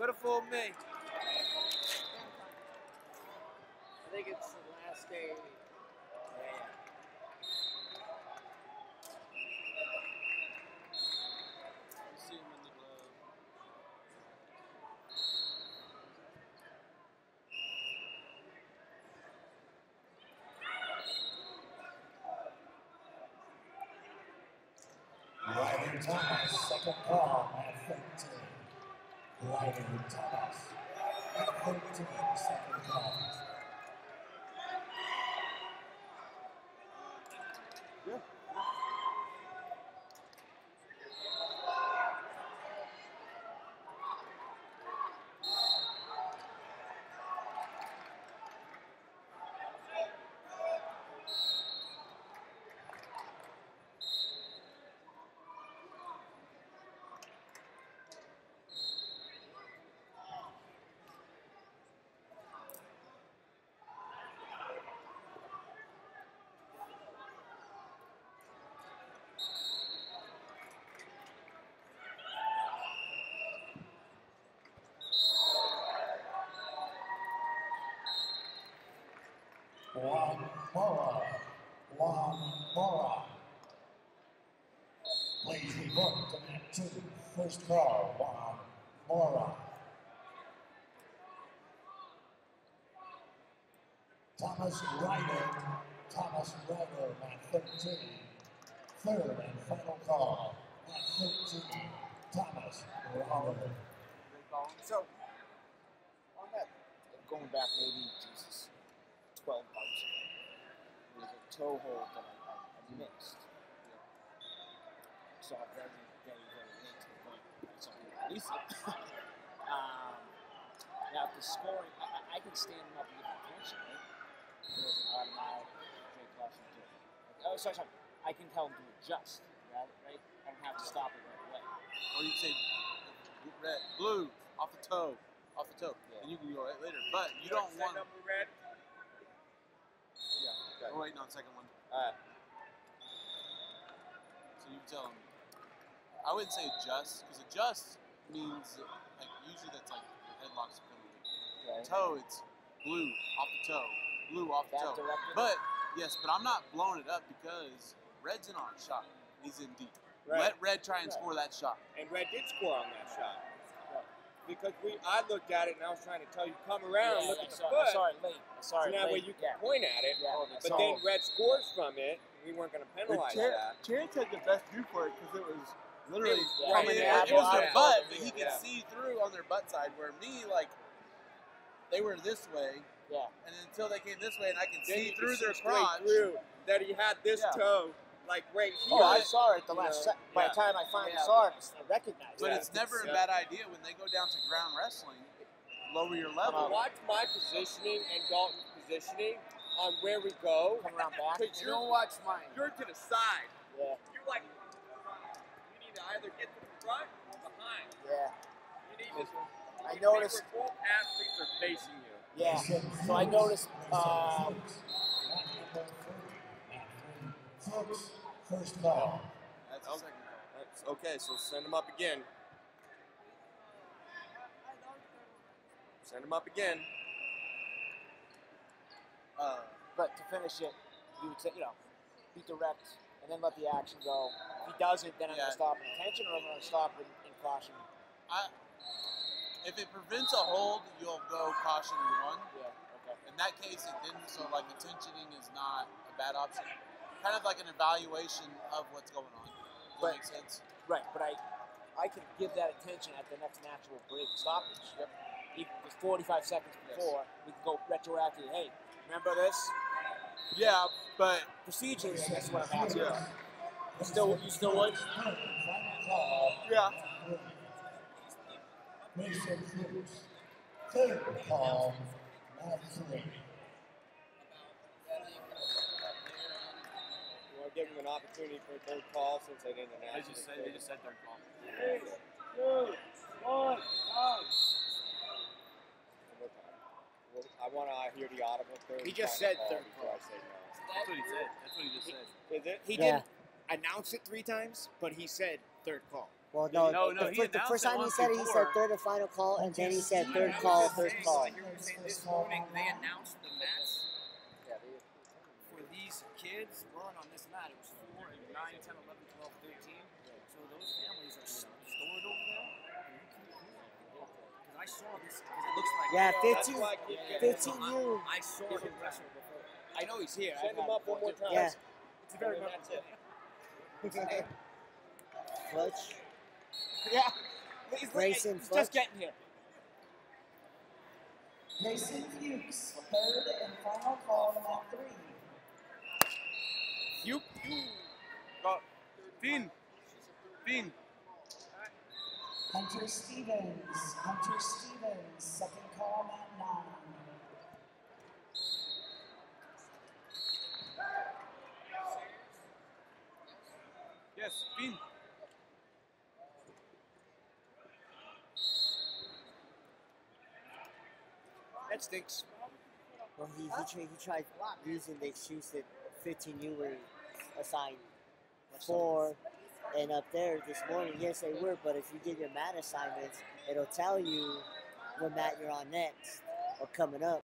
Could have fooled me. I think it's the last day. Yeah. See him in the glove. Ryder Thomas, second call at 13. Ryder Thomas at 13, second call. Juan Juan Mora. Please report to mat two. First call, Juan Mora. Thomas Ryder. Thomas Ryder, mat 13. Third and final call, mat 13. Thomas Ryder. So, on that, going back maybe, Jesus, 12 bouts ago, there was a toe hold that I, I, I missed. So I'm very, very, very late to the point where I saw release it. um, now, the scoring, I, I- I can stand him up and give him attention, right? There was an automatic straight caution to. Oh, sorry, sorry. I can tell him to adjust, right? right? I don't have to stop it right away. Or you can say red, blue, off the toe, off the toe, Yeah. and you can go right later. But you don't want. number red. Waiting on the second one. Alright. So you tell them. I wouldn't say adjust, because adjust means like usually that's like the headlock's penalty. Right. Toe, it's blue off the toe, blue off the toe. But yes, but I'm not blowing it up because red's in on a shot. He's in deep. Right. Let red try and Right. score that shot. And red did score on that shot. Because we, I looked at it and I was trying to tell you, come around, Yeah, look I at the saw, foot. I saw it late. I saw so that way you can yeah. point at it. Yeah. But So- then red scores from it. We weren't going to penalize that. Chance had the best view for it because it was literally Yeah, coming yeah, in. yeah, It was yeah. their butt, but Yeah. he could Yeah. see through on their butt side. Where me, like, they were this way, Yeah. and until they came this way, and I could Then see through their crotch. through that he had this Yeah. toe like right here. Oh, I saw it the last know, sec- By yeah. the time I finally Yeah. saw it, I recognized But it's never a Yeah. bad idea when they go down to ground wrestling. Lower your level. Watch my positioning and Dalton's positioning on where we go. Come around back. Because You don't watch mine. you're to the side. Yeah. You're like, you need to either get to the front or behind. Yeah. You need to. I noticed- Where both athletes are facing you. Yeah. So I noticed. Uh, First call. That's the second call. That's, okay, so send them up again. Send them up again. Uh, but to finish it, you would say, you know, beat direct and then let the action go. If he doesn't, then I'm Yeah. going to stop in attention or I'm going to stop in, in caution. I, if it prevents a hold, you'll go caution one. Yeah. Okay. In that case, it didn't. So like attentioning is not a bad option. Kind of like an evaluation of what's going on. Does that Right. make sense? Right, but I, I can give that attention at the next natural break stoppage. Yep. Even if 45 seconds Yes. before, we can go retroactive. Hey, remember this? Yeah, but Procedurally, that's what I'm asking. Yeah. You still, you still would? Yeah. Mason Cruz. Third call. Mat three. You want give them an opportunity for a third call since they didn't announce They just said they just said third call. I want to hear the audible third. He just said third call. I say no. That's what he said. That's what he just said. Is it? He Yeah. didn't announce it three times, but he said third call. Well, no, No, no, the, he the first time he once said it, he said third and final call, and then he said third call, yeah, first call. I hear him saying this morning they announced the mats for these kids run on this mat. It was 4 and 9, 10, 11, 12, 13. So those families are stored over there. Because I saw this, because it looks like. Yeah, 15, why I keep getting 15 I, you. I saw him wrestle before. I know he's here. Send him up one more time. Yeah. It's very And then much. that's it. Clutch. Yeah. He's, Grayson he's just getting here. Mason Fuchs, third and final call on mat three. You, you. Go. Finn. Finn. Hunter Stevens, Hunter Stevens, second call mat nine. Yes, Finn. That stinks. Well, he, he, tried, he tried using the excuse that 15 you were assigned four, and up there this morning, yes, they were, but if you get your mat assignments, it'll tell you what mat you're on next or coming up.